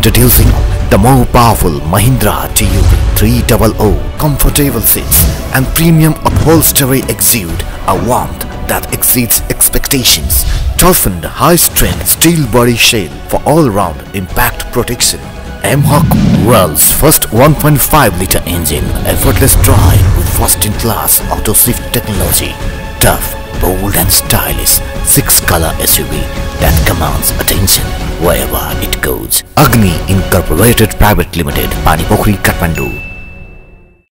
Introducing the more powerful Mahindra TUV 300 comfortable seats and premium upholstery exude a warmth that exceeds expectations. Toughened high-strength steel body shell for all-round impact protection. M-Hawk World's first 1.5-liter engine, effortless drive with first-in-class auto-shift technology. Tough, bold and stylish six-color SUV that commands attention Agni Incorporated Private Limited Panipokhari Kathmandu.